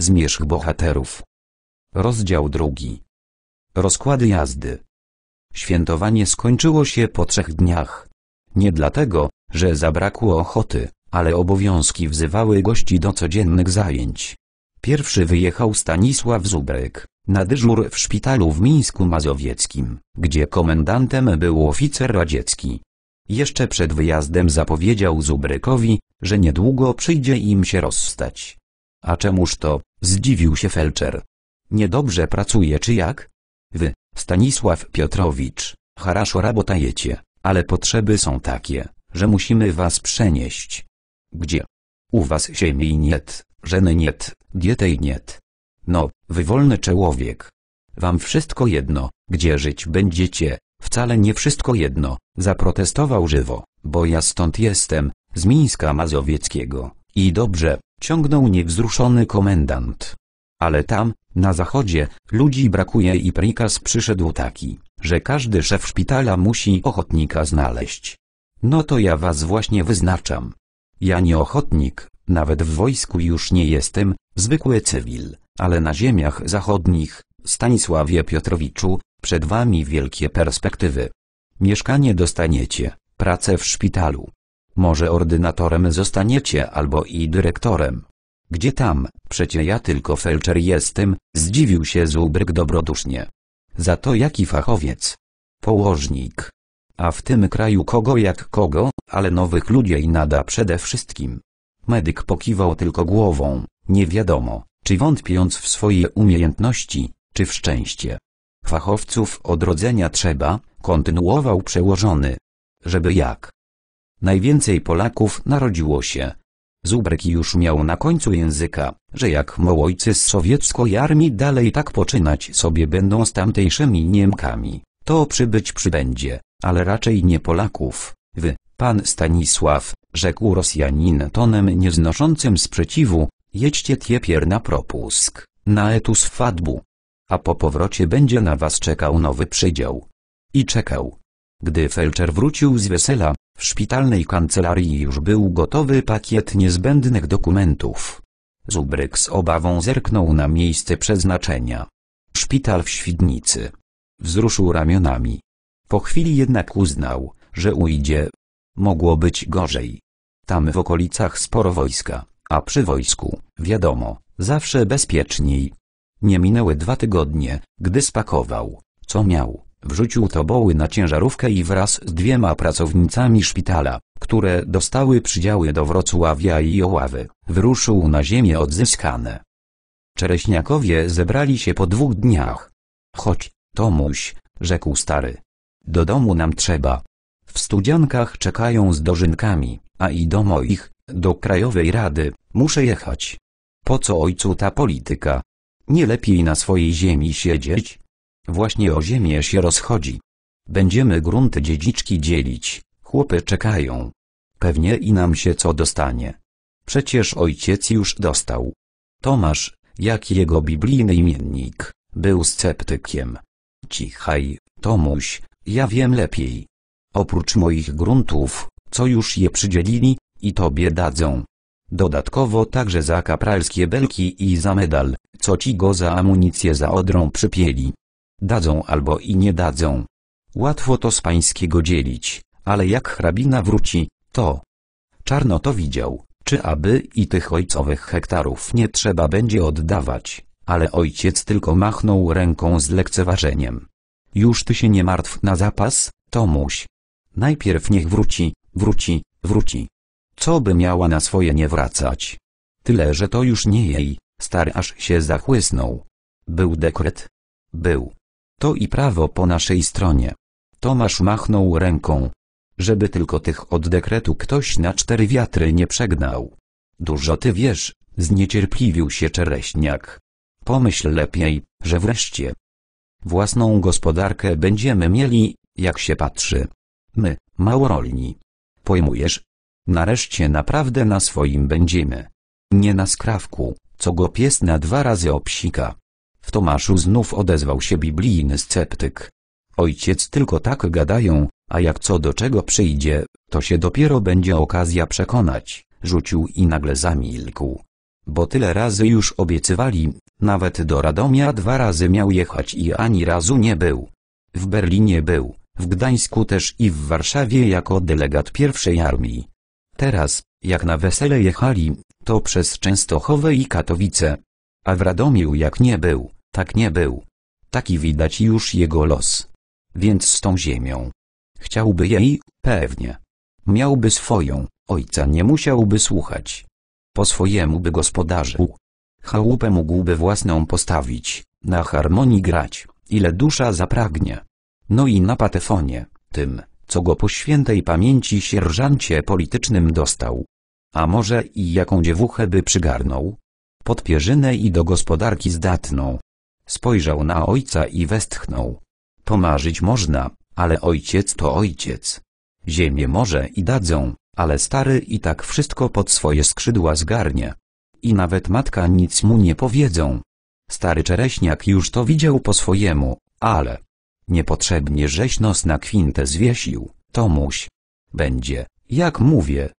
Zmierzch bohaterów. Rozdział drugi. Rozkłady jazdy. Świętowanie skończyło się po trzech dniach. Nie dlatego, że zabrakło ochoty, ale obowiązki wzywały gości do codziennych zajęć. Pierwszy wyjechał Stanisław Zubrek, na dyżur w szpitalu w Mińsku Mazowieckim, gdzie komendantem był oficer radziecki. Jeszcze przed wyjazdem zapowiedział Zubrykowi, że niedługo przyjdzie im się rozstać. A czemuż to, zdziwił się felczer. Niedobrze pracuje czy jak? Wy, Stanisław Piotrowicz, haraszo rabotajecie, ale potrzeby są takie, że musimy was przenieść. Gdzie? U was ziemi niet, żeny niet, dietej niet. No, wy wolny człowiek. Wam wszystko jedno, gdzie żyć będziecie, wcale nie wszystko jedno, zaprotestował żywo, bo ja stąd jestem, z Mińska Mazowieckiego. I dobrze, ciągnął niewzruszony komendant. Ale tam, na zachodzie, ludzi brakuje i prikaz przyszedł taki, że każdy szef szpitala musi ochotnika znaleźć. No to ja was właśnie wyznaczam. Ja nie ochotnik, nawet w wojsku już nie jestem, zwykły cywil, ale na ziemiach zachodnich, Stanisławie Piotrowiczu, przed wami wielkie perspektywy. Mieszkanie dostaniecie, pracę w szpitalu. Może ordynatorem zostaniecie albo i dyrektorem. Gdzie tam, przecie ja tylko felczer jestem, zdziwił się Zubryk dobrodusznie. Za to jaki fachowiec? Położnik. A w tym kraju kogo jak kogo, ale nowych ludzi nada przede wszystkim. Medyk pokiwał tylko głową, nie wiadomo, czy wątpiąc w swoje umiejętności, czy w szczęście. Fachowców odrodzenia trzeba, kontynuował przełożony. Żeby jak? Najwięcej Polaków narodziło się. Zubryk już miał na końcu języka, że jak mołojcy z sowieckiej armii dalej tak poczynać sobie będą z tamtejszymi Niemkami, to przybyć przybędzie, ale raczej nie Polaków. Wy, pan Stanisław, rzekł Rosjanin tonem nieznoszącym sprzeciwu, jedźcie tiepier na propusk, na etus Fadbu. A po powrocie będzie na was czekał nowy przydział. I czekał. Gdy felczer wrócił z wesela, w szpitalnej kancelarii już był gotowy pakiet niezbędnych dokumentów. Zubryk z obawą zerknął na miejsce przeznaczenia. Szpital w Świdnicy. Wzruszył ramionami. Po chwili jednak uznał, że ujdzie. Mogło być gorzej. Tam w okolicach sporo wojska, a przy wojsku, wiadomo, zawsze bezpieczniej. Nie minęły dwa tygodnie, gdy spakował, co miał, wrzucił toboły na ciężarówkę i wraz z dwiema pracownicami szpitala, które dostały przydziały do Wrocławia i Oławy, wyruszył na ziemię odzyskane. Czereśniakowie zebrali się po dwóch dniach. Chodź, Tomuś, rzekł stary. Do domu nam trzeba. W studziankach czekają z dożynkami, a i do moich, do Krajowej Rady, muszę jechać. Po co ojcu ta polityka? Nie lepiej na swojej ziemi siedzieć? Właśnie o ziemię się rozchodzi. Będziemy grunty dziedziczki dzielić, chłopy czekają. Pewnie i nam się co dostanie. Przecież ojciec już dostał. Tomasz, jak jego biblijny imiennik, był sceptykiem. Cichaj, Tomuś, ja wiem lepiej. Oprócz moich gruntów, co już je przydzielili, i tobie dadzą. Dodatkowo także za kapralskie belki i za medal, co ci go za amunicję za odrą przypieli. Dadzą albo i nie dadzą. Łatwo to z pańskiego dzielić, ale jak hrabina wróci, to... Czarno to widział, czy aby i tych ojcowych hektarów nie trzeba będzie oddawać, ale ojciec tylko machnął ręką z lekceważeniem. Już ty się nie martw na zapas, Tomuś. Najpierw niech wróci, wróci, wróci. Co by miała na swoje nie wracać? Tyle, że to już nie jej, stary aż się zachłysnął. Był dekret? Był. To i prawo po naszej stronie. Tomasz machnął ręką. Żeby tylko tych od dekretu ktoś na cztery wiatry nie przegnał. Dużo ty wiesz, zniecierpliwił się czereśniak. Pomyśl lepiej, że wreszcie własną gospodarkę będziemy mieli, jak się patrzy. My, małorolni. Pojmujesz? Nareszcie naprawdę na swoim będziemy. Nie na skrawku, co go pies na dwa razy obsika. W Tomaszu znów odezwał się biblijny sceptyk. Ojciec tylko tak gadają, a jak co do czego przyjdzie, to się dopiero będzie okazja przekonać, rzucił i nagle zamilkł. bo tyle razy już obiecywali, nawet do Radomia dwa razy miał jechać i ani razu nie był. W Berlinie był, w Gdańsku też i w Warszawie jako delegat pierwszej armii. Teraz, jak na wesele jechali, to przez Częstochowę i Katowice. A w Radomiu jak nie był, tak nie był. Taki widać już jego los. Więc z tą ziemią. Chciałby jej, pewnie. Miałby swoją, ojca nie musiałby słuchać. Po swojemu by gospodarzył. Chałupę mógłby własną postawić, na harmonii grać, ile dusza zapragnie. No i na patefonie, tym, co go po świętej pamięci sierżancie politycznym dostał. A może i jaką dziewuchę by przygarnął? Pod pierzynę i do gospodarki zdatną. Spojrzał na ojca i westchnął. Pomarzyć można, ale ojciec to ojciec. Ziemię może i dadzą, ale stary i tak wszystko pod swoje skrzydła zgarnie. I nawet matka nic mu nie powiedzą. Stary czereśniak już to widział po swojemu, ale niepotrzebnie żeś nos na kwintę zwiesił, Tomuś. Będzie, jak mówię.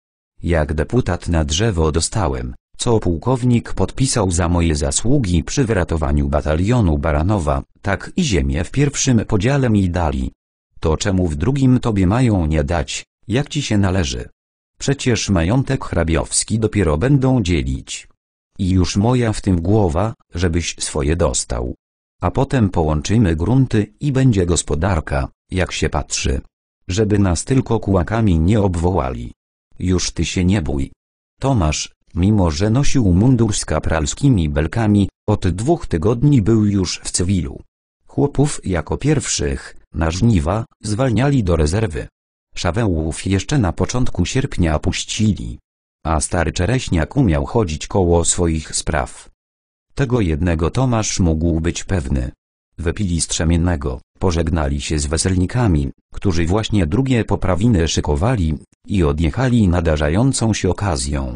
Jak deputat na drzewo dostałem, co pułkownik podpisał za moje zasługi przy wyratowaniu batalionu Baranowa, tak i ziemię w pierwszym podziale mi dali. To czemu w drugim tobie mają nie dać, jak ci się należy? Przecież majątek hrabiowski dopiero będą dzielić. I już moja w tym głowa, żebyś swoje dostał. A potem połączymy grunty i będzie gospodarka, jak się patrzy. Żeby nas tylko kłakami nie obwołali. Już ty się nie bój. Tomasz, mimo że nosił mundur z kapralskimi belkami, od dwóch tygodni był już w cywilu. Chłopów jako pierwszych, na żniwa, zwalniali do rezerwy. Szawełów jeszcze na początku sierpnia puścili. A stary czereśniak umiał chodzić koło swoich spraw. Tego jednego Tomasz mógł być pewny. Wypili strzemiennego, pożegnali się z weselnikami, którzy właśnie drugie poprawiny szykowali i odjechali nadarzającą się okazją.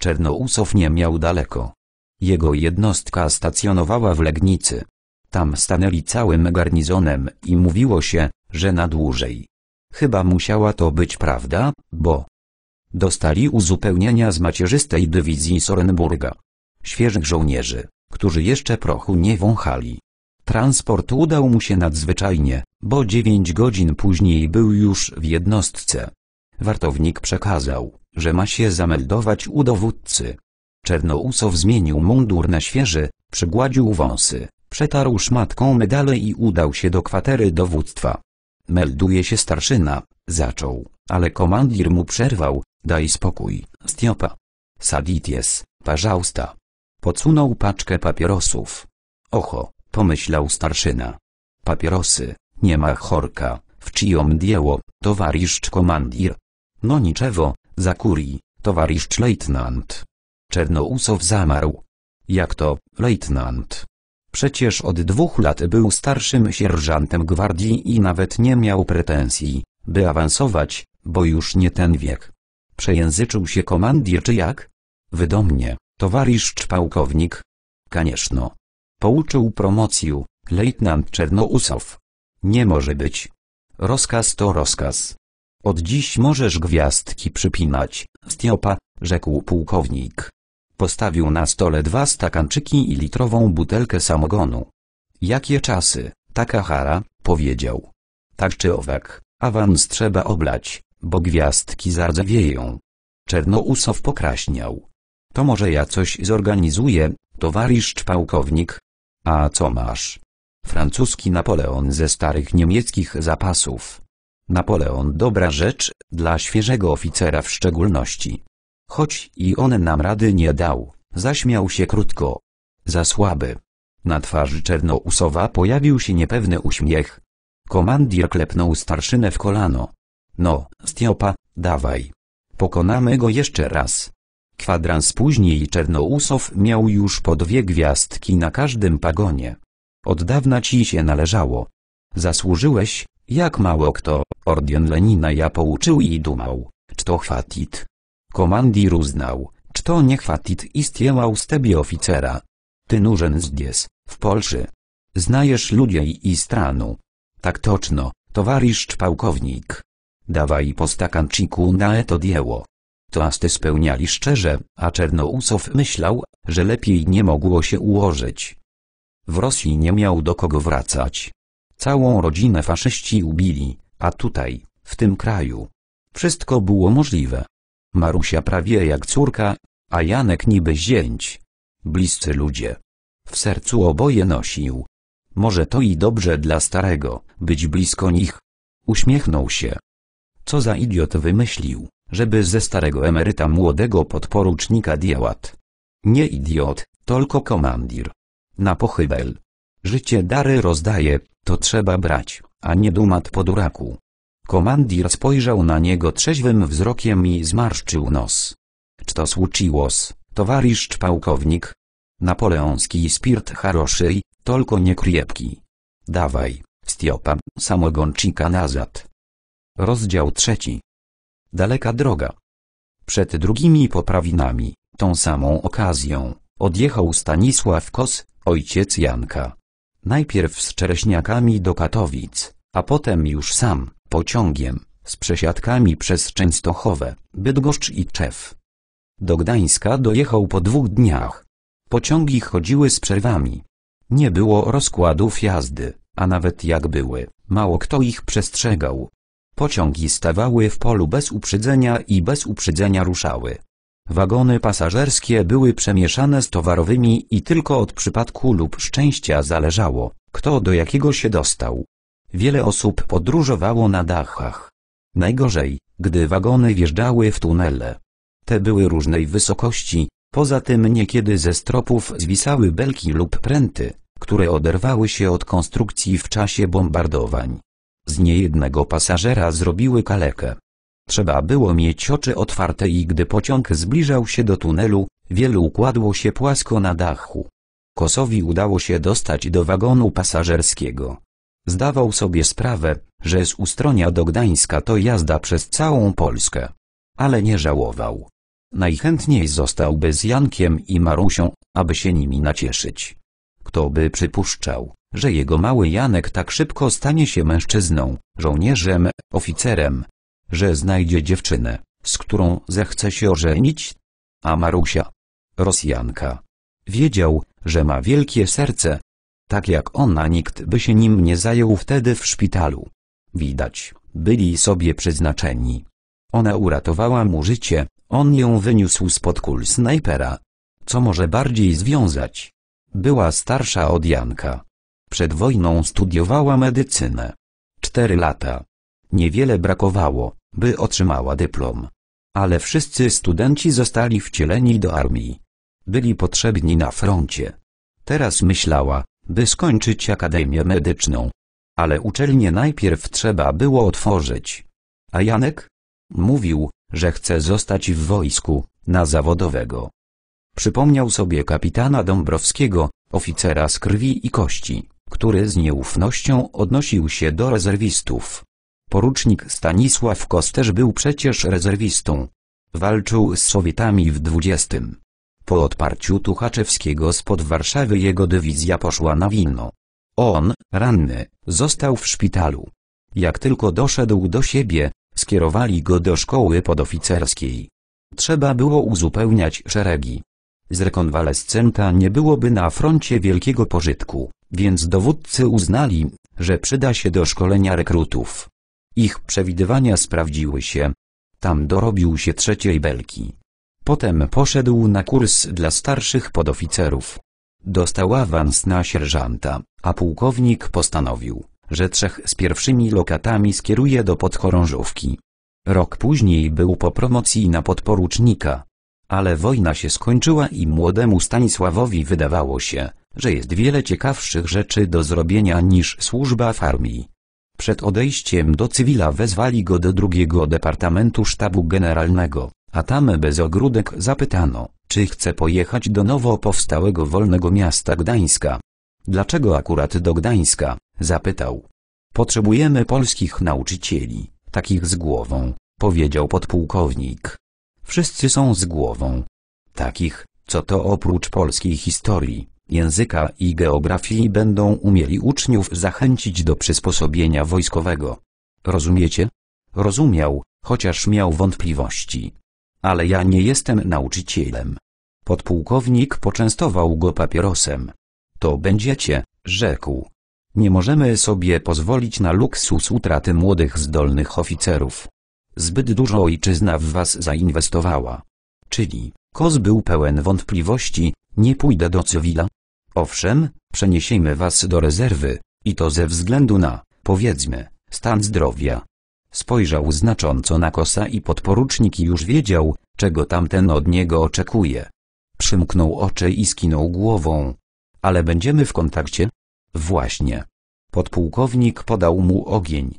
Czernousow nie miał daleko. Jego jednostka stacjonowała w Legnicy. Tam stanęli całym garnizonem i mówiło się, że na dłużej. Chyba musiała to być prawda, bo dostali uzupełnienia z macierzystej dywizji Sorenburga. Świeżych żołnierzy, którzy jeszcze prochu nie wąchali. Transport udał mu się nadzwyczajnie, bo dziewięć godzin później był już w jednostce. Wartownik przekazał, że ma się zameldować u dowódcy. Czernousow zmienił mundur na świeży, przygładził wąsy, przetarł szmatką medale i udał się do kwatery dowództwa. Melduje się starszyna, zaczął, ale komandir mu przerwał, daj spokój, Stiopa. Sadities, parzausta. Podsunął paczkę papierosów. Oho, pomyślał starszyna. Papierosy, nie ma chorka, w czyją dieło, towarzysz komandir. No niczego, zakuri, towarzysz lejtnant. Czernousow zamarł. Jak to, lejtnant? Przecież od dwóch lat był starszym sierżantem gwardii i nawet nie miał pretensji, by awansować, bo już nie ten wiek. Przejęzyczył się komandir czy jak? Wydomnie, towarzysz pułkownik. Kanieszno. Pouczył promocję, lejtnant Czernousow. Nie może być. Rozkaz to rozkaz. Od dziś możesz gwiazdki przypinać, Stiopa, rzekł pułkownik. Postawił na stole dwa stakanczyki i litrową butelkę samogonu. Jakie czasy, taka hara, powiedział. Tak czy owak, awans trzeba oblać, bo gwiazdki zardzewieją. Czernousow pokraśniał. To może ja coś zorganizuję, towarzysz pułkownik. A co masz? Francuski Napoleon ze starych niemieckich zapasów. Napoleon dobra rzecz, dla świeżego oficera w szczególności. Choć i on nam rady nie dał, zaśmiał się krótko. Za słaby. Na twarzy Czernousowa pojawił się niepewny uśmiech. Komandir klepnął starszynę w kolano. No, Stiopa, dawaj. Pokonamy go jeszcze raz. Kwadrans później Czernousow miał już po dwie gwiazdki na każdym pagonie. Od dawna ci się należało. Zasłużyłeś, jak mało kto, ordion Lenina ja pouczył i dumał, czy to chwatit. Komandir uznał, czy to nie chwatit istniała z tebie oficera. Ty nużen zdies, w Polszy. Znajesz ludzi i stranu. Tak toczno, towarzysz pułkownik. Dawaj po stakanczyku na eto dieło. Toasty spełniali szczerze, a Czernousow myślał, że lepiej nie mogło się ułożyć. W Rosji nie miał do kogo wracać. Całą rodzinę faszyści ubili, a tutaj, w tym kraju, wszystko było możliwe. Marusia prawie jak córka, a Janek niby zięć. Bliscy ludzie. W sercu oboje nosił. Może to i dobrze dla starego, być blisko nich. Uśmiechnął się. Co za idiot wymyślił, żeby ze starego emeryta młodego podporucznika diałat. Nie idiot, tylko komandir. Na pochybel. Życie dary rozdaje, to trzeba brać, a nie dumat po duraku. Komandir spojrzał na niego trzeźwym wzrokiem i zmarszczył nos. Czy to towarzysz pałkownik? Napoleoński spirt haroszy, tylko nie kriepki. Dawaj, Stiopa, samogoncika nazad. Rozdział trzeci. Daleka droga. Przed drugimi poprawinami, tą samą okazją, odjechał Stanisław Kos, ojciec Janka. Najpierw z Czereśniakami do Katowic, a potem już sam, pociągiem, z przesiadkami przez Częstochowę, Bydgoszcz i Czew. Do Gdańska dojechał po dwóch dniach. Pociągi chodziły z przerwami. Nie było rozkładów jazdy, a nawet jak były, mało kto ich przestrzegał. Pociągi stawały w polu bez uprzedzenia i bez uprzedzenia ruszały. Wagony pasażerskie były przemieszane z towarowymi i tylko od przypadku lub szczęścia zależało, kto do jakiego się dostał. Wiele osób podróżowało na dachach. Najgorzej, gdy wagony wjeżdżały w tunele. Te były różnej wysokości, poza tym niekiedy ze stropów zwisały belki lub pręty, które oderwały się od konstrukcji w czasie bombardowań. Z niejednego pasażera zrobiły kalekę. Trzeba było mieć oczy otwarte i gdy pociąg zbliżał się do tunelu, wielu układło się płasko na dachu. Kosowi udało się dostać do wagonu pasażerskiego. Zdawał sobie sprawę, że z Ustronia do Gdańska to jazda przez całą Polskę. Ale nie żałował. Najchętniej zostałby z Jankiem i Marusią, aby się nimi nacieszyć. Kto by przypuszczał, że jego mały Janek tak szybko stanie się mężczyzną, żołnierzem, oficerem, że znajdzie dziewczynę, z którą zechce się ożenić? A Marusia? Rosjanka. Wiedział, że ma wielkie serce. Tak jak ona nikt by się nim nie zajął wtedy w szpitalu. Widać, byli sobie przeznaczeni. Ona uratowała mu życie, on ją wyniósł spod kul snajpera. Co może bardziej związać? Była starsza od Janka. Przed wojną studiowała medycynę. Cztery lata. Niewiele brakowało, by otrzymała dyplom. Ale wszyscy studenci zostali wcieleni do armii. Byli potrzebni na froncie. Teraz myślała, by skończyć akademię medyczną. Ale uczelnię najpierw trzeba było otworzyć. A Janek? Mówił, że chce zostać w wojsku, na zawodowego. Przypomniał sobie kapitana Dąbrowskiego, oficera z krwi i kości, który z nieufnością odnosił się do rezerwistów. Porucznik Stanisław Kos też był przecież rezerwistą. Walczył z Sowietami w 20. Po odparciu Tuchaczewskiego spod Warszawy jego dywizja poszła na Wilno. On, ranny, został w szpitalu. Jak tylko doszedł do siebie, skierowali go do szkoły podoficerskiej. Trzeba było uzupełniać szeregi. Z rekonwalescenta nie byłoby na froncie wielkiego pożytku, więc dowódcy uznali, że przyda się do szkolenia rekrutów. Ich przewidywania sprawdziły się. Tam dorobił się trzeciej belki. Potem poszedł na kurs dla starszych podoficerów. Dostał awans na sierżanta, a pułkownik postanowił, że trzech z pierwszymi lokatami skieruje do podchorążówki. Rok później był po promocji na podporucznika. Ale wojna się skończyła i młodemu Stanisławowi wydawało się, że jest wiele ciekawszych rzeczy do zrobienia niż służba w armii. Przed odejściem do cywila wezwali go do drugiego Departamentu Sztabu Generalnego, a tam bez ogródek zapytano, czy chce pojechać do nowo powstałego wolnego miasta Gdańska. Dlaczego akurat do Gdańska? zapytał. Potrzebujemy polskich nauczycieli, takich z głową, powiedział podpułkownik. Wszyscy są z głową. Takich, co to oprócz polskiej historii, języka i geografii będą umieli uczniów zachęcić do przysposobienia wojskowego. Rozumiecie? Rozumiał, chociaż miał wątpliwości. Ale ja nie jestem nauczycielem. Podpułkownik poczęstował go papierosem. To będziecie, rzekł. Nie możemy sobie pozwolić na luksus utraty młodych zdolnych oficerów. Zbyt dużo ojczyzna w was zainwestowała. Czyli, Kos był pełen wątpliwości, nie pójdę do cywila. Owszem, przeniesiemy was do rezerwy, i to ze względu na, powiedzmy, stan zdrowia. Spojrzał znacząco na Kosa i podporucznik już wiedział, czego tamten od niego oczekuje. Przymknął oczy i skinął głową. Ale będziemy w kontakcie? Właśnie. Podpułkownik podał mu ogień.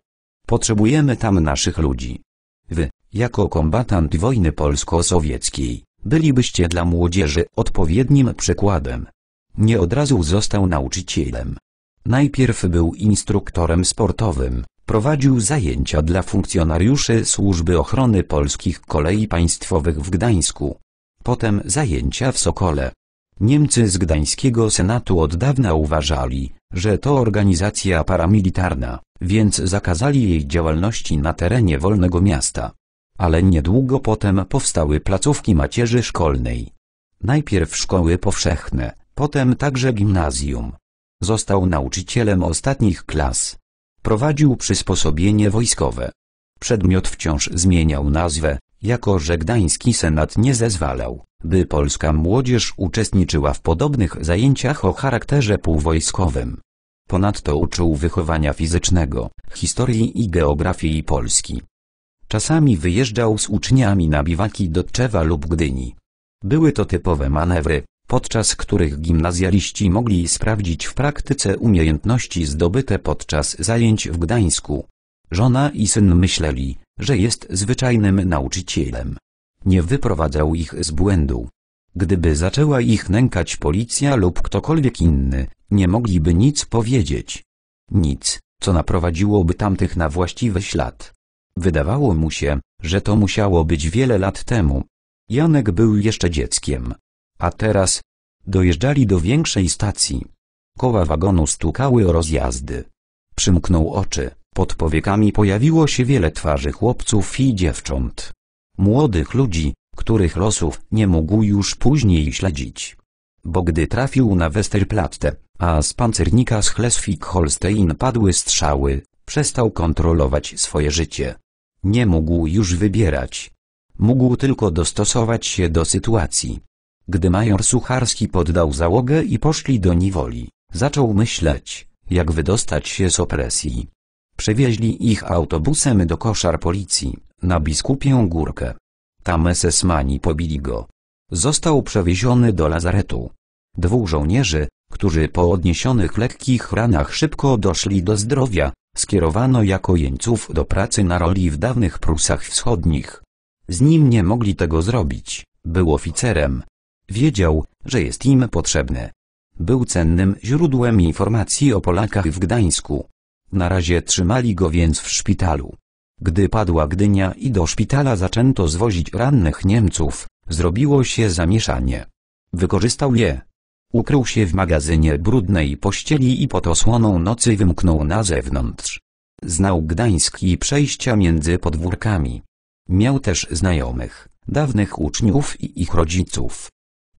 Potrzebujemy tam naszych ludzi. Wy, jako kombatant wojny polsko-sowieckiej, bylibyście dla młodzieży odpowiednim przykładem. Nie od razu został nauczycielem. Najpierw był instruktorem sportowym, prowadził zajęcia dla funkcjonariuszy Służby Ochrony Polskich Kolei Państwowych w Gdańsku. Potem zajęcia w Sokole. Niemcy z Gdańskiego Senatu od dawna uważali, że to organizacja paramilitarna, więc zakazali jej działalności na terenie wolnego miasta. Ale niedługo potem powstały placówki macierzy szkolnej. Najpierw szkoły powszechne, potem także gimnazjum. Został nauczycielem ostatnich klas. Prowadził przysposobienie wojskowe. Przedmiot wciąż zmieniał nazwę, jako że Gdański Senat nie zezwalał, by polska młodzież uczestniczyła w podobnych zajęciach o charakterze półwojskowym. Ponadto uczył wychowania fizycznego, historii i geografii Polski. Czasami wyjeżdżał z uczniami na biwaki do Tczewa lub Gdyni. Były to typowe manewry, podczas których gimnazjaliści mogli sprawdzić w praktyce umiejętności zdobyte podczas zajęć w Gdańsku. Żona i syn myśleli, że jest zwyczajnym nauczycielem. Nie wyprowadzał ich z błędu. Gdyby zaczęła ich nękać policja lub ktokolwiek inny, nie mogliby nic powiedzieć. Nic, co naprowadziłoby tamtych na właściwy ślad. Wydawało mu się, że to musiało być wiele lat temu. Janek był jeszcze dzieckiem. A teraz dojeżdżali do większej stacji. Koła wagonu stukały o rozjazdy. Przymknął oczy. Pod powiekami pojawiło się wiele twarzy chłopców i dziewcząt. Młodych ludzi, których losów nie mógł już później śledzić. Bo gdy trafił na Westerplatte, a z pancernika z Schleswig-Holstein padły strzały, przestał kontrolować swoje życie. Nie mógł już wybierać. Mógł tylko dostosować się do sytuacji. Gdy major Sucharski poddał załogę i poszli do niewoli, zaczął myśleć, jak wydostać się z opresji. Przewieźli ich autobusem do koszar policji, na Biskupię Górkę. Tam SS-mani pobili go. Został przewieziony do lazaretu. Dwóch żołnierzy, którzy po odniesionych lekkich ranach szybko doszli do zdrowia, skierowano jako jeńców do pracy na roli w dawnych Prusach Wschodnich. Z nim nie mogli tego zrobić, był oficerem. Wiedział, że jest im potrzebny. Był cennym źródłem informacji o Polakach w Gdańsku. Na razie trzymali go więc w szpitalu. Gdy padła Gdynia i do szpitala zaczęto zwozić rannych Niemców, zrobiło się zamieszanie. Wykorzystał je. Ukrył się w magazynie brudnej pościeli i pod osłoną nocy wymknął na zewnątrz. Znał Gdańsk i przejścia między podwórkami. Miał też znajomych, dawnych uczniów i ich rodziców.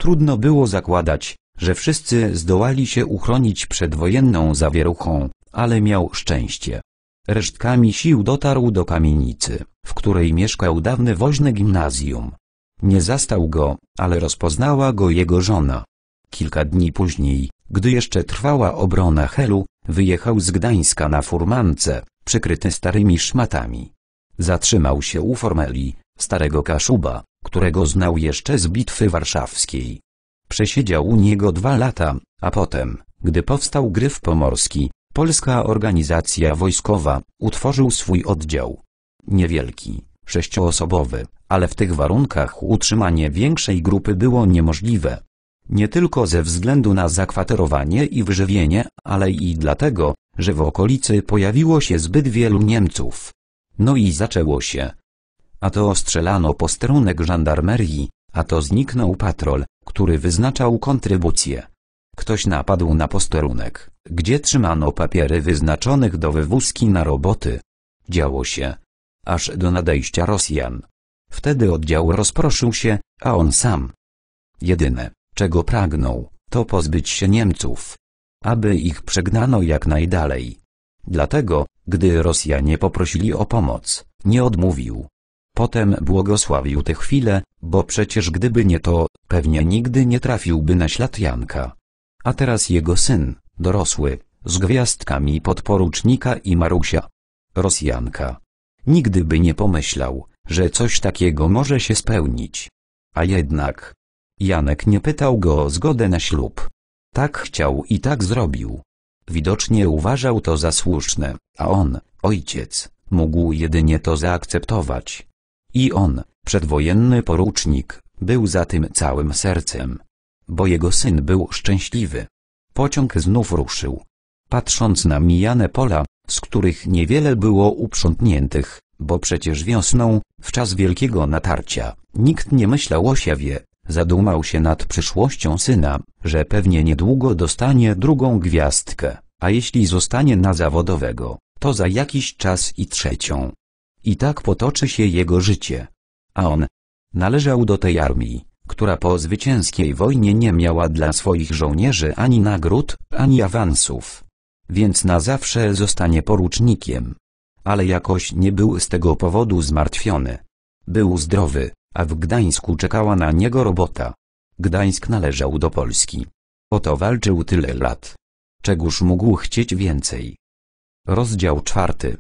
Trudno było zakładać, że wszyscy zdołali się uchronić przed wojenną zawieruchą, ale miał szczęście. Resztkami sił dotarł do kamienicy, w której mieszkał dawne woźne gimnazjum. Nie zastał go, ale rozpoznała go jego żona. Kilka dni później, gdy jeszcze trwała obrona Helu, wyjechał z Gdańska na furmance, przykryty starymi szmatami. Zatrzymał się u Formeli, starego Kaszuba, którego znał jeszcze z bitwy warszawskiej. Przesiedział u niego dwa lata, a potem, gdy powstał Gryf Pomorski, polska organizacja wojskowa, utworzył swój oddział. Niewielki, sześcioosobowy, ale w tych warunkach utrzymanie większej grupy było niemożliwe. Nie tylko ze względu na zakwaterowanie i wyżywienie, ale i dlatego, że w okolicy pojawiło się zbyt wielu Niemców. No i zaczęło się. A to ostrzelano posterunek żandarmerii, a to zniknął patrol, który wyznaczał kontrybucje. Ktoś napadł na posterunek, gdzie trzymano papiery wyznaczonych do wywózki na roboty. Działo się. Aż do nadejścia Rosjan. Wtedy oddział rozproszył się, a on sam. Jedyne, czego pragnął, to pozbyć się Niemców. Aby ich przegnano jak najdalej. Dlatego, gdy Rosjanie poprosili o pomoc, nie odmówił. Potem błogosławił tę chwilę, bo przecież gdyby nie to, pewnie nigdy nie trafiłby na ślad Janka. A teraz jego syn, dorosły, z gwiazdkami podporucznika i Marusia. Rosjanka. Nigdy by nie pomyślał, że coś takiego może się spełnić. A jednak. Janek nie pytał go o zgodę na ślub. Tak chciał i tak zrobił. Widocznie uważał to za słuszne, a on, ojciec, mógł jedynie to zaakceptować. I on, przedwojenny porucznik, był za tym całym sercem. Bo jego syn był szczęśliwy. Pociąg znów ruszył. Patrząc na mijane pola, z których niewiele było uprzątniętych, bo przecież wiosną, w czas wielkiego natarcia, nikt nie myślał o siewie, zadumał się nad przyszłością syna, że pewnie niedługo dostanie drugą gwiazdkę, a jeśli zostanie na zawodowego, to za jakiś czas i trzecią. I tak potoczy się jego życie. A on należał do tej armii, która po zwycięskiej wojnie nie miała dla swoich żołnierzy ani nagród, ani awansów. Więc na zawsze zostanie porucznikiem. Ale jakoś nie był z tego powodu zmartwiony. Był zdrowy, a w Gdańsku czekała na niego robota. Gdańsk należał do Polski. Oto walczył tyle lat. Czegóż mógł chcieć więcej? Rozdział czwarty.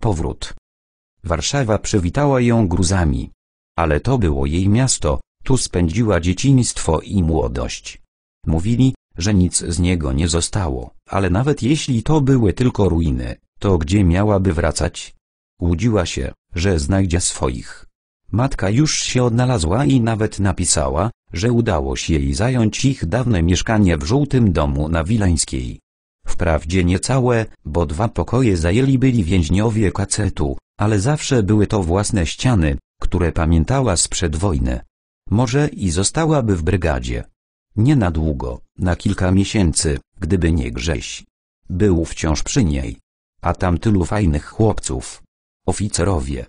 Powrót. Warszawa przywitała ją gruzami. Ale to było jej miasto, tu spędziła dzieciństwo i młodość. Mówili, że nic z niego nie zostało, ale nawet jeśli to były tylko ruiny, to gdzie miałaby wracać? Łudziła się, że znajdzie swoich. Matka już się odnalazła i nawet napisała, że udało się jej zająć ich dawne mieszkanie w żółtym domu na Wileńskiej. Wprawdzie niecałe, bo dwa pokoje zajęli byli więźniowie kacetu, ale zawsze były to własne ściany, które pamiętała sprzed wojny. Może i zostałaby w brygadzie. Nie na długo, na kilka miesięcy, gdyby nie Grześ. Był wciąż przy niej. A tam tylu fajnych chłopców. Oficerowie.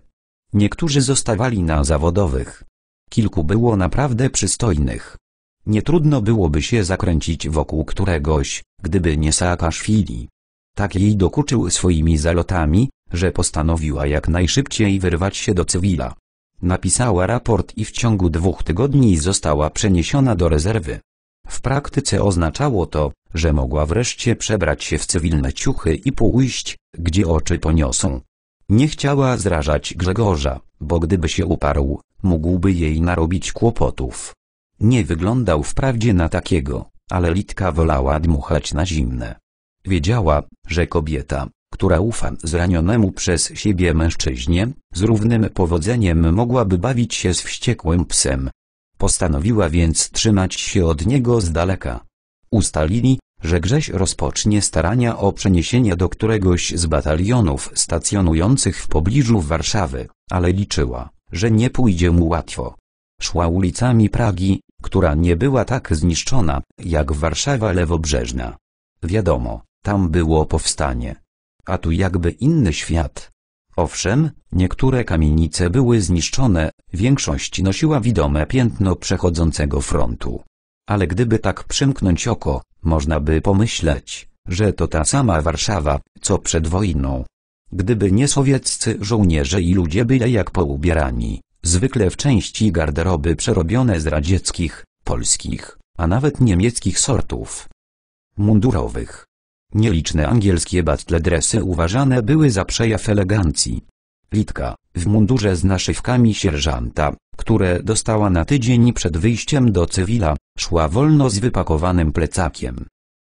Niektórzy zostawali na zawodowych. Kilku było naprawdę przystojnych. Nie trudno byłoby się zakręcić wokół któregoś, gdyby nie Saakaszwili. Tak jej dokuczył swoimi zalotami, że postanowiła jak najszybciej wyrwać się do cywila. Napisała raport i w ciągu dwóch tygodni została przeniesiona do rezerwy. W praktyce oznaczało to, że mogła wreszcie przebrać się w cywilne ciuchy i pójść, gdzie oczy poniosą. Nie chciała zrażać Grzegorza, bo gdyby się uparł, mógłby jej narobić kłopotów. Nie wyglądał wprawdzie na takiego, ale Litka wolała dmuchać na zimne. Wiedziała, że kobieta, która ufa zranionemu przez siebie mężczyźnie, z równym powodzeniem mogłaby bawić się z wściekłym psem. Postanowiła więc trzymać się od niego z daleka. Ustalili, że Grześ rozpocznie starania o przeniesienie do któregoś z batalionów stacjonujących w pobliżu Warszawy, ale liczyła, że nie pójdzie mu łatwo. Szła ulicami Pragi, która nie była tak zniszczona, jak Warszawa lewobrzeżna. Wiadomo, tam było powstanie. A tu jakby inny świat. Owszem, niektóre kamienice były zniszczone, większość nosiła widome piętno przechodzącego frontu. Ale gdyby tak przymknąć oko, można by pomyśleć, że to ta sama Warszawa, co przed wojną. Gdyby nie sowieccy żołnierze i ludzie byli jak poubierani, zwykle w części garderoby przerobione z radzieckich, polskich, a nawet niemieckich sortów mundurowych. Nieliczne angielskie dresy uważane były za przejaw elegancji. Litka, w mundurze z naszywkami sierżanta, które dostała na tydzień przed wyjściem do cywila, szła wolno z wypakowanym plecakiem.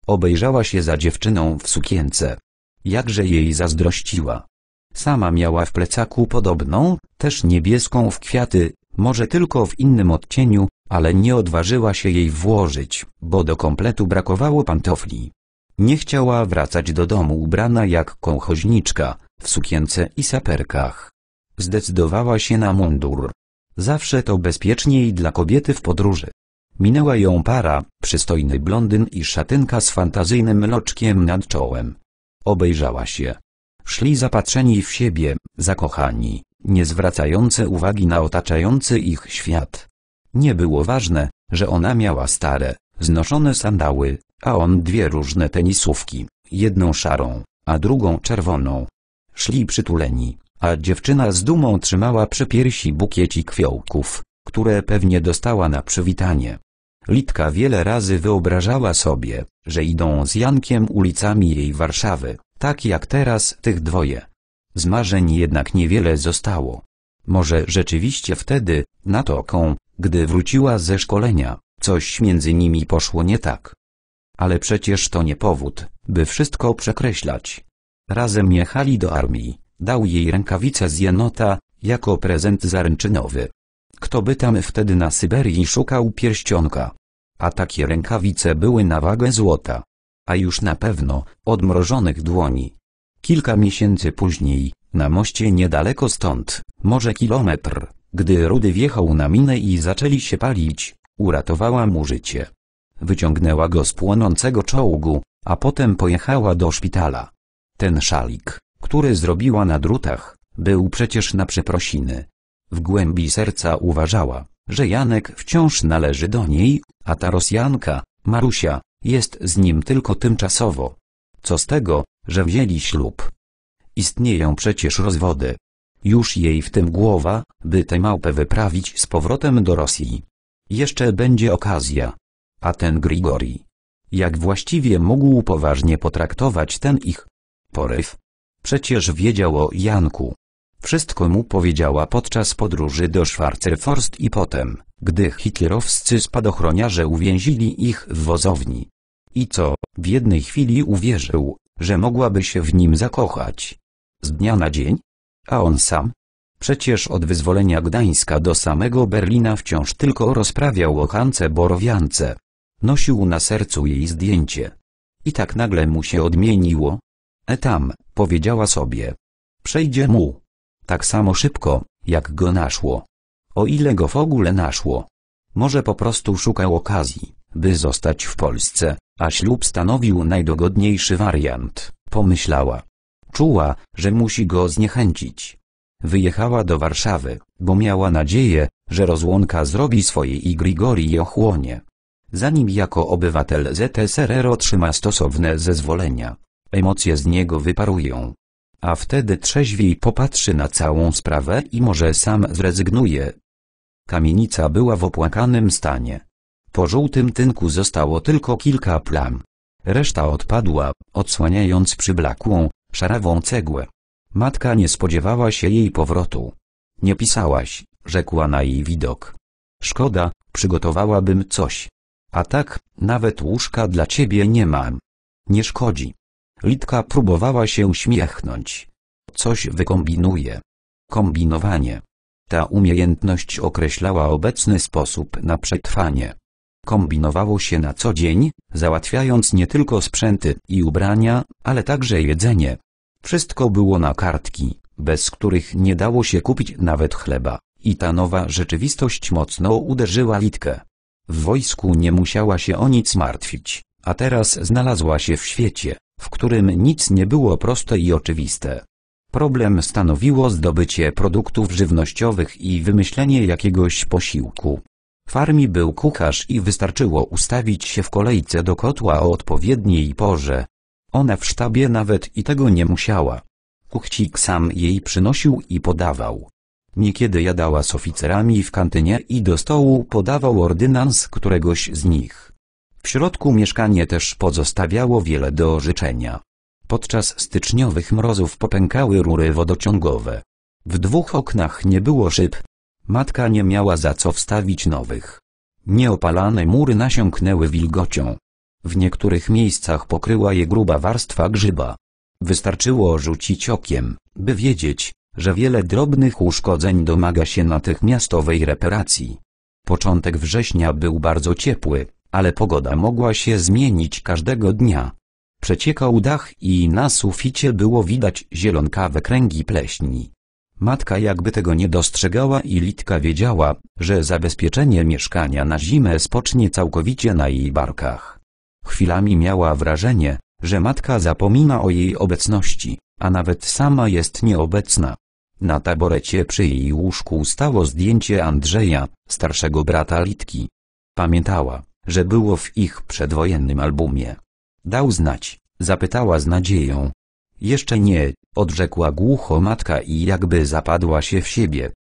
Obejrzała się za dziewczyną w sukience. Jakże jej zazdrościła. Sama miała w plecaku podobną, też niebieską w kwiaty, może tylko w innym odcieniu, ale nie odważyła się jej włożyć, bo do kompletu brakowało pantofli. Nie chciała wracać do domu ubrana jak kołchoźniczka, w sukience i saperkach. Zdecydowała się na mundur. Zawsze to bezpieczniej dla kobiety w podróży. Minęła ją para, przystojny blondyn i szatynka z fantazyjnym loczkiem nad czołem. Obejrzała się. Szli zapatrzeni w siebie, zakochani, nie zwracające uwagi na otaczający ich świat. Nie było ważne, że ona miała stare, znoszone sandały, a on dwie różne tenisówki, jedną szarą, a drugą czerwoną. Szli przytuleni, a dziewczyna z dumą trzymała przy piersi bukiecik fiołków, które pewnie dostała na przywitanie. Litka wiele razy wyobrażała sobie, że idą z Jankiem ulicami jej Warszawy, tak jak teraz tych dwoje. Z marzeń jednak niewiele zostało. Może rzeczywiście wtedy, nad oką, gdy wróciła ze szkolenia, coś między nimi poszło nie tak. Ale przecież to nie powód, by wszystko przekreślać. Razem jechali do armii, dał jej rękawice z jenota, jako prezent zaręczynowy. Kto by tam wtedy na Syberii szukał pierścionka? A takie rękawice były na wagę złota. A już na pewno, odmrożonych dłoni. Kilka miesięcy później, na moście niedaleko stąd, może kilometr, gdy Rudy wjechał na minę i zaczęli się palić, uratowała mu życie. Wyciągnęła go z płonącego czołgu, a potem pojechała do szpitala. Ten szalik, który zrobiła na drutach, był przecież na przeprosiny. W głębi serca uważała, że Janek wciąż należy do niej, a ta Rosjanka, Marusia, jest z nim tylko tymczasowo. Co z tego, że wzięli ślub? Istnieją przecież rozwody. Już jej w tym głowa, by tę małpę wyprawić z powrotem do Rosji. Jeszcze będzie okazja. A ten Grigori. Jak właściwie mógł poważnie potraktować ten ich poryw? Przecież wiedział o Janku. Wszystko mu powiedziała podczas podróży do Schwarzerforst i potem, gdy hitlerowscy spadochroniarze uwięzili ich w wozowni. I co, w jednej chwili uwierzył, że mogłaby się w nim zakochać. Z dnia na dzień? A on sam? Przecież od wyzwolenia Gdańska do samego Berlina wciąż tylko rozprawiał o Hance Borowiance. Nosił na sercu jej zdjęcie. I tak nagle mu się odmieniło. E tam, powiedziała sobie. Przejdzie mu. Tak samo szybko, jak go naszło. O ile go w ogóle naszło. Może po prostu szukał okazji, by zostać w Polsce, a ślub stanowił najdogodniejszy wariant, pomyślała. Czuła, że musi go zniechęcić. Wyjechała do Warszawy, bo miała nadzieję, że rozłąka zrobi swoje i Grigori ochłonie. Zanim jako obywatel ZSRR otrzyma stosowne zezwolenia, emocje z niego wyparują. A wtedy trzeźwiej popatrzy na całą sprawę i może sam zrezygnuje. Kamienica była w opłakanym stanie. Po żółtym tynku zostało tylko kilka plam. Reszta odpadła, odsłaniając przyblakłą, szarawą cegłę. Matka nie spodziewała się jej powrotu. Nie pisałaś, rzekła na jej widok. Szkoda, przygotowałabym coś. A tak, nawet łóżka dla ciebie nie mam. Nie szkodzi. Litka próbowała się uśmiechnąć. Coś wykombinuje. Kombinowanie. Ta umiejętność określała obecny sposób na przetrwanie. Kombinowało się na co dzień, załatwiając nie tylko sprzęty i ubrania, ale także jedzenie. Wszystko było na kartki, bez których nie dało się kupić nawet chleba. I ta nowa rzeczywistość mocno uderzyła Litkę. W wojsku nie musiała się o nic martwić, a teraz znalazła się w świecie, w którym nic nie było proste i oczywiste. Problem stanowiło zdobycie produktów żywnościowych i wymyślenie jakiegoś posiłku. W armii był kucharz i wystarczyło ustawić się w kolejce do kotła o odpowiedniej porze. Ona w sztabie nawet i tego nie musiała. Kuchcik sam jej przynosił i podawał. Niekiedy jadała z oficerami w kantynie i do stołu podawał ordynans któregoś z nich. W środku mieszkanie też pozostawiało wiele do życzenia. Podczas styczniowych mrozów popękały rury wodociągowe. W dwóch oknach nie było szyb. Matka nie miała za co wstawić nowych. Nieopalane mury nasiąknęły wilgocią. W niektórych miejscach pokryła je gruba warstwa grzyba. Wystarczyło rzucić okiem, by wiedzieć, że wiele drobnych uszkodzeń domaga się natychmiastowej reparacji. Początek września był bardzo ciepły, ale pogoda mogła się zmienić każdego dnia. Przeciekał dach i na suficie było widać zielonkawe kręgi pleśni. Matka jakby tego nie dostrzegała i Litka wiedziała, że zabezpieczenie mieszkania na zimę spocznie całkowicie na jej barkach. Chwilami miała wrażenie, że matka zapomina o jej obecności, a nawet sama jest nieobecna. Na taborecie przy jej łóżku stało zdjęcie Andrzeja, starszego brata Litki. Pamiętała, że było w ich przedwojennym albumie. Dał znać, zapytała z nadzieją. Jeszcze nie, odrzekła głucho matka i jakby zapadła się w siebie.